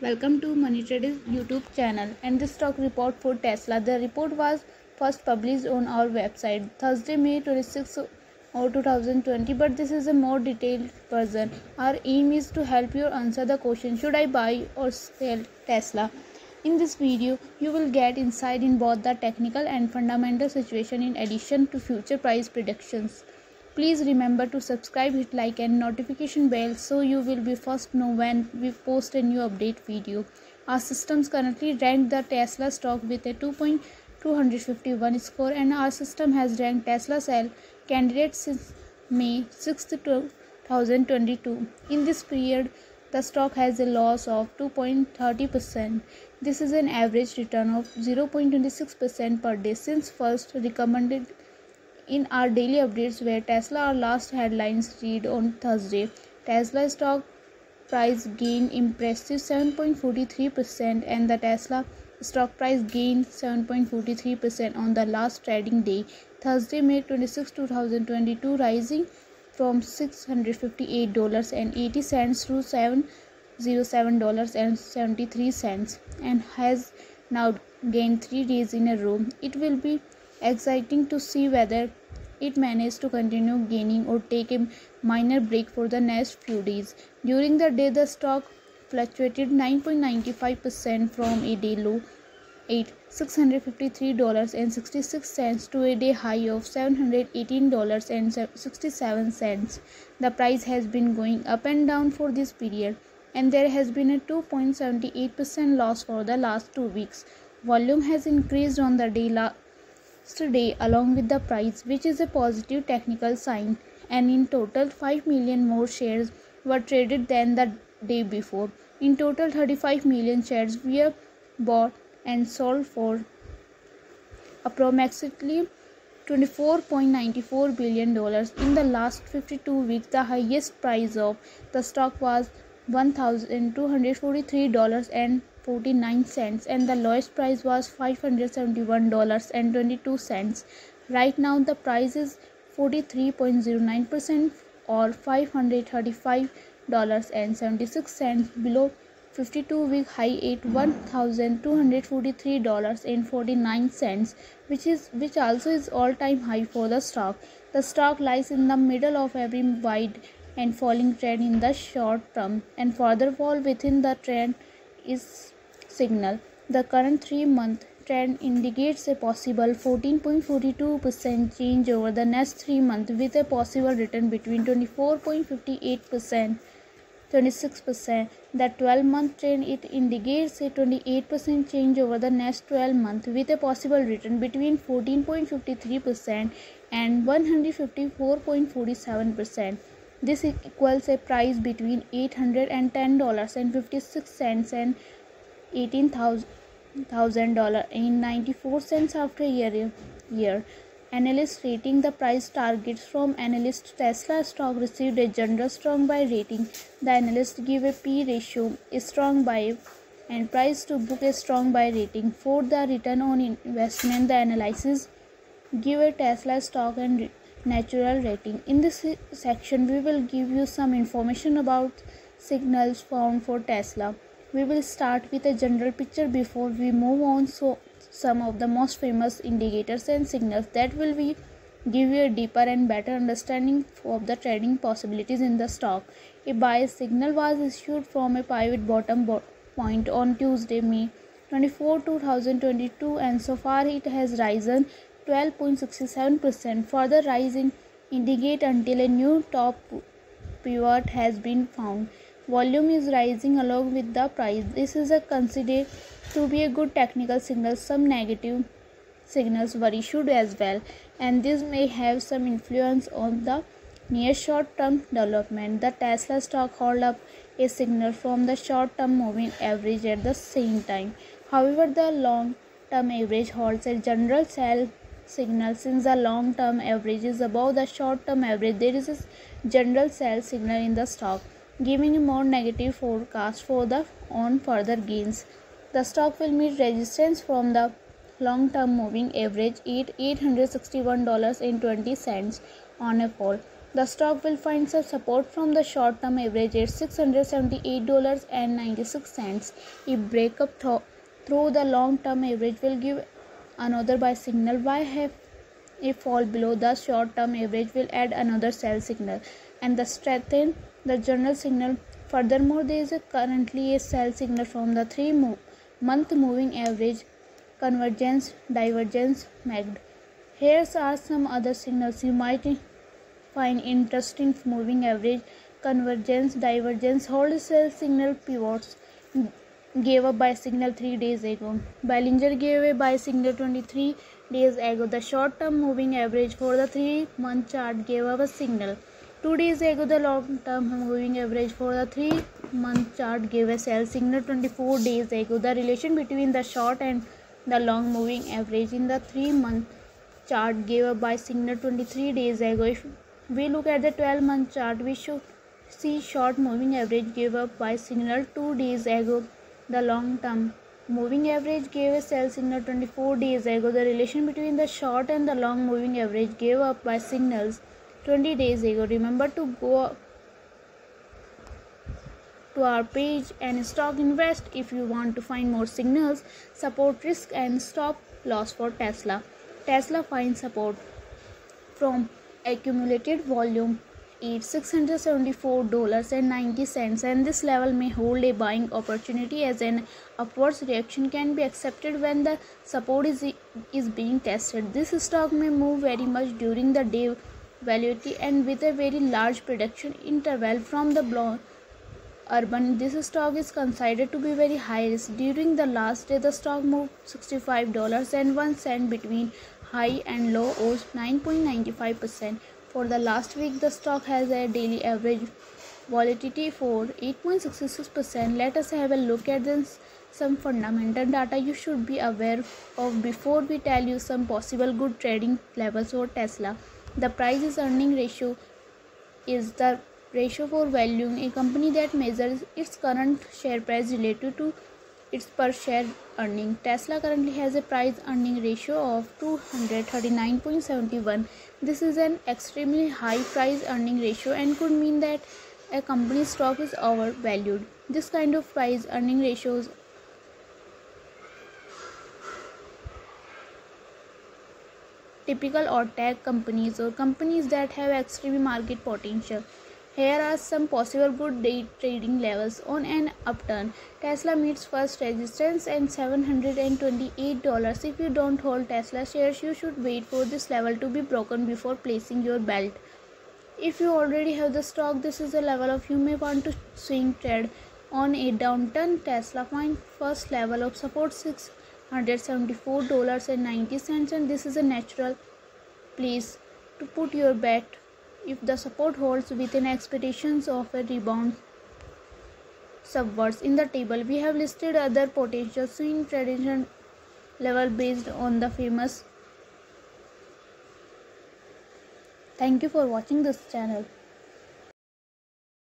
Welcome to Money Traders YouTube channel and this stock report for Tesla. The report was first published on our website Thursday, May 26, or 2020 but this is a more detailed version. Our aim is to help you answer the question should I buy or sell Tesla. In this video, you will get insight in both the technical and fundamental situation in addition to future price predictions. Please remember to subscribe, hit like and notification bell so you will be first know when we post a new update video. Our systems currently rank the Tesla stock with a 2.251 score and our system has ranked Tesla sell candidate since May 6, 2022. In this period, the stock has a loss of 2.30%. This is an average return of 0.26% per day since first recommended in our daily updates where Tesla our last headlines read on Thursday. Tesla stock price gained impressive 7.43% and the Tesla stock price gained 7.43% on the last trading day, Thursday, May 26, 2022, rising from $658.80 to $707.73 and has now gained 3 days in a row. It will be exciting to see whether it managed to continue gaining or take a minor break for the next few days. During the day, the stock fluctuated 9.95% from a day low at $653.66 to a day high of $718.67. The price has been going up and down for this period, and there has been a 2.78% loss for the last two weeks. Volume has increased on the day today along with the price which is a positive technical sign and in total 5 million more shares were traded than the day before. In total 35 million shares were bought and sold for approximately 24.94 billion dollars. In the last 52 weeks the highest price of the stock was 1243 dollars and 49 cents and the lowest price was $571.22 right now the price is 43.09% or $535.76 below 52 week high at $1243.49 which is which also is all time high for the stock. The stock lies in the middle of every wide and falling trend in the short term. And further fall within the trend is signal. The current three month trend indicates a possible 14.42% change over the next three months with a possible return between 24.58% 26%. The 12 month trend it indicates a 28% change over the next 12 months with a possible return between 14.53% and 154.47%. This equals a price between $810.56 and $18,000 in 94 cents after a year. year. Analysts rating the price targets from analyst Tesla stock received a general strong buy rating. The analyst give a P ratio a strong buy and price to book a strong buy rating. For the return on investment, the analysis give a Tesla stock and natural rating. In this section, we will give you some information about signals found for Tesla we will start with a general picture before we move on. So some of the most famous indicators and signals that will be give you a deeper and better understanding of the trading possibilities in the stock. A buy signal was issued from a pivot bottom bo point on tuesday may 24 2022 and so far it has risen 12.67% further rising indicate until a new top pivot has been found volume is rising along with the price. This is considered to be a good technical signal. Some negative signals were issued as well and this may have some influence on the near short term development. The tesla stock hold up a signal from the short term moving average at the same time. However the long term average holds a general sell signal. Since the long term average is above the short term average there is a general sell signal in the stock giving a more negative forecast for the on further gains. The stock will meet resistance from the long-term moving average at $861.20 on a fall. The stock will find some support from the short term average at $678.96. If breakup th- through the long term average will give another buy signal. Why have a fall below the short term average will add another sell signal and the strengthen the general signal. Furthermore, there is a currently a sell signal from the three month moving average convergence, divergence, MACD. Here are some other signals you might find interesting moving average, convergence, divergence, hold sell signal pivots gave a buy signal 3 days ago. Bollinger gave a buy signal 23 days ago. The short term moving average for the 3 month chart gave up a signal. Two days ago the long term moving average for the three month chart give a sell signal twenty four days ago the relation between the short and the long moving average in the three month chart give a buy signal twenty three days ago if we look at the twelve month chart we should see short moving average give a buy signal two days ago the long term moving average gave a sell signal twenty four days ago the relation between the short and the long moving average gave up buy signals 20 days ago. Remember to go to our page and stock invest if you want to find more signals, support risk and stop loss for Tesla. Tesla finds support from accumulated volume at $674.90 and this level may hold a buying opportunity as an upwards reaction can be accepted when the support is, is being tested. This stock may move very much during the day volatility and with a very large production interval from the blow urban this stock is considered to be very high risk during the last day the stock moved $65.01 between high and low of 9.95 percent for the last week, the stock has a daily average volatility for 8.66%. Let us have a look at this, some fundamental data you should be aware of before we tell you some possible good trading levels for Tesla. The price earning ratio is the ratio for valuing a company that measures its current share price related to its per share earning. Tesla currently has a price earning ratio of 239.71. This is an extremely high price earning ratio and could mean that a company's stock is overvalued. This kind of price earning ratios typical or tech companies or companies that have extreme market potential. Here are some possible good day trading levels on an upturn. Tesla meets first resistance and $728. If you don't hold Tesla shares, you should wait for this level to be broken before placing your belt. If you already have the stock, this is the level of you may want to swing trade. On a downturn, Tesla find first level of support $674.90 and this is a natural place to put your bet. If the support holds within expectations of a rebound subwards in the table we have listed other potential swing tradition level based on the famous. Thank you for watching this channel